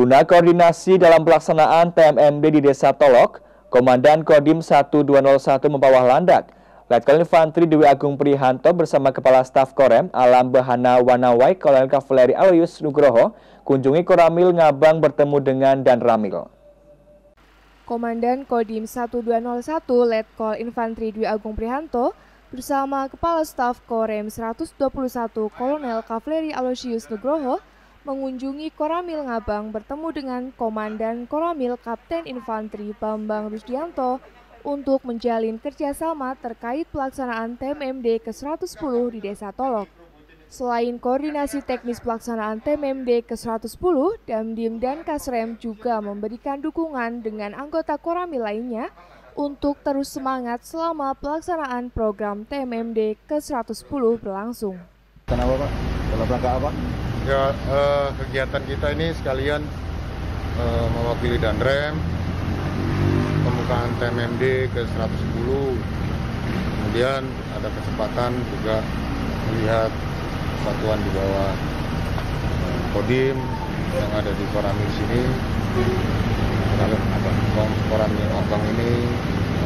Guna koordinasi dalam pelaksanaan TMMD di Desa Tolok, Komandan Kodim 1201 Mempawah Landak, Letkol Infantri Dewi Agung Prihanto bersama Kepala Staf Korem Alam Bahana Wanawai Kolonel Kavaleri Aloyus Nugroho kunjungi Koramil Ngabang bertemu dengan Dan Ramil. Komandan Kodim 1201 Letkol Infantri Dwi Agung Prihanto bersama Kepala Staf Korem 121 Kolonel Kavaleri Aloysius Nugroho mengunjungi Koramil Ngabang bertemu dengan Komandan Koramil Kapten Infanteri Bambang Rusdianto untuk menjalin kerjasama terkait pelaksanaan TMMD ke-110 di Desa Tolok. Selain koordinasi teknis pelaksanaan TMMD ke-110, Damdim dan Kasrem juga memberikan dukungan dengan anggota Koramil lainnya untuk terus semangat selama pelaksanaan program TMMD ke-110 berlangsung. Kenapa Pak? Dalam rangka apa? Ya, eh, kegiatan kita ini sekalian eh, mewakili Danrem, pembukaan TMMD ke 110, kemudian ada kesempatan juga melihat satuan di bawah eh, Kodim yang ada di Koramil sini. Koramil Abang ini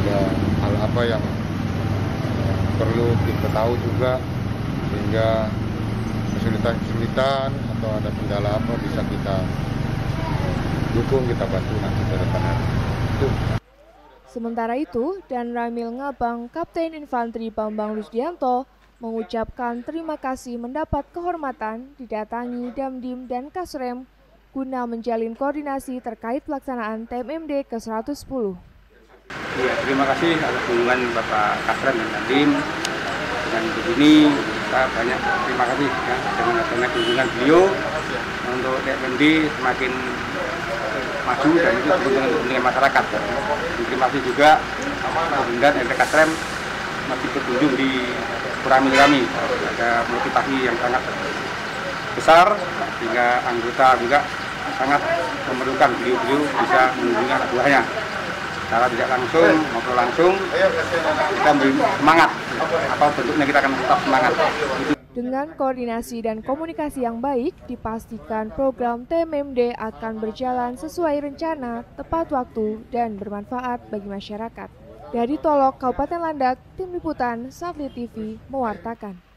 ada hal apa yang eh, perlu kita tahu juga sehingga kesulitan-kesulitan atau ada kendala apa bisa kita dukung, kita bantu nanti ke depan Itu. Sementara itu, Dan Ramil Ngabang, Kapten Infanteri Bambang Rusdianto, mengucapkan terima kasih mendapat kehormatan didatangi Damdim dan Kasrem guna menjalin koordinasi terkait pelaksanaan TMMD ke-110. Ya, terima kasih atas kunjungan Bapak Kasrem dan Damdim. Dan begini kita banyak terima kasih ya dengan adanya kunjungan beliau untuk TMD semakin maju dan itu kepentingan kepentingan masyarakat. Terima kasih juga Komandan RT Kasrem masih berkunjung di Kuramil kami. Ada motivasi yang sangat besar sehingga anggota juga sangat memerlukan beliau-beliau bisa mengunjungi anak buahnya secara tidak langsung maupun langsung kita beri semangat apa bentuknya kita akan tetap semangat Dengan koordinasi dan komunikasi yang baik, dipastikan program TMMD akan berjalan sesuai rencana, tepat waktu, dan bermanfaat bagi masyarakat. Dari Tolok, Kabupaten Landak, Tim Liputan, Safli TV, mewartakan.